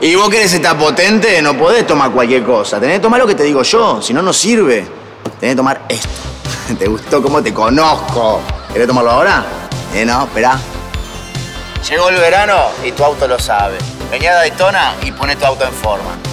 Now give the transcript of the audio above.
Y vos querés estar potente, no podés tomar cualquier cosa. Tenés que tomar lo que te digo yo, si no, no sirve. Tenés que tomar esto. ¿Te gustó cómo te conozco? ¿Querés tomarlo ahora? Eh, no, esperá. Llegó el verano y tu auto lo sabe. Vení a Daytona y pone tu auto en forma.